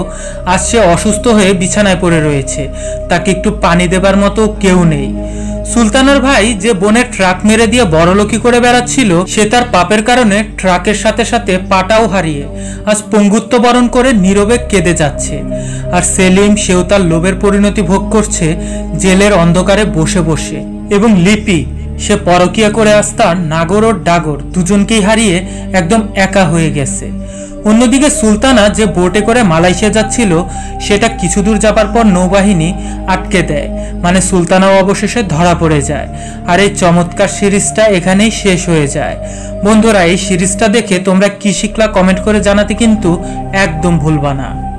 আজ সে অসুস্থ হয়ে বিছানায় পড়ে রয়েছে। তাকে একটু পানি দেবার মতো কেউ নেই। সুলতানার ভাই যে বোনের ট্রাক মেরে দিয়ে বড়লোকি করে বেড়াচ্ছিল, সে তার পাপের কারণে ট্রাকের সাথে সাথে পাটাও হারিয়ে আজ পঙ্গুত্ব বরণ করে নীরবে কেঁদে যাচ্ছে। আর সেলিম সেও তার লোভের পরিণতি ভোগ করছে জেলের অন্ধকারে বসে বসে। এবং লিপি সে পরকিয়া করে আসতার নাগর ও ডাগর দুজনকেই হারিয়ে একদম একা হয়ে গেছে। অন্যদিকে সুলতানা যে বোটে করে মালয়েশিয়া যাচ্ছিল, সেটা কিছু দূর যাবার পর নৌবাহিনী আটকে দেয়। মানে সুলতানাও অবশেষে ধরা পড়ে যায়। আর এই চমৎকার সিরিজটা এখানেই শেষ হয়ে যায়। বন্ধুরা, এই সিরিজটা দেখে তোমরা কি শিখলা কমেন্ট করে জানাতে কিন্তু একদম ভুলবা না।